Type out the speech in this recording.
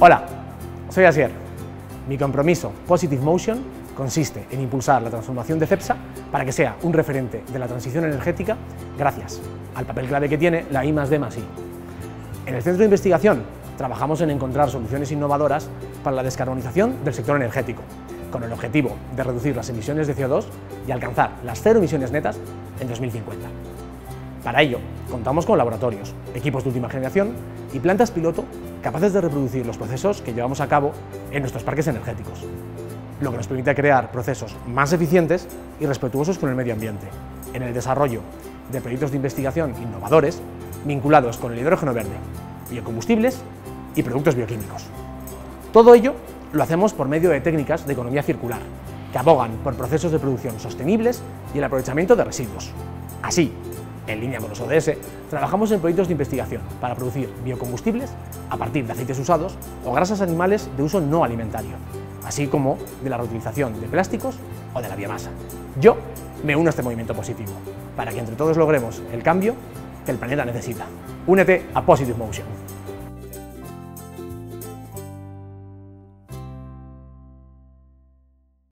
Hola, soy Asier. Mi compromiso Positive Motion consiste en impulsar la transformación de CEPSA para que sea un referente de la transición energética gracias al papel clave que tiene la I D I. En el centro de investigación trabajamos en encontrar soluciones innovadoras para la descarbonización del sector energético, con el objetivo de reducir las emisiones de CO2 y alcanzar las cero emisiones netas en 2050. Para ello, contamos con laboratorios, equipos de última generación y plantas piloto capaces de reproducir los procesos que llevamos a cabo en nuestros parques energéticos, lo que nos permite crear procesos más eficientes y respetuosos con el medio ambiente, en el desarrollo de proyectos de investigación innovadores vinculados con el hidrógeno verde, biocombustibles y productos bioquímicos. Todo ello lo hacemos por medio de técnicas de economía circular, que abogan por procesos de producción sostenibles y el aprovechamiento de residuos. Así, en línea con los ODS, trabajamos en proyectos de investigación para producir biocombustibles a partir de aceites usados o grasas animales de uso no alimentario, así como de la reutilización de plásticos o de la biomasa. Yo me uno a este movimiento positivo, para que entre todos logremos el cambio que el planeta necesita. Únete a Positive Motion.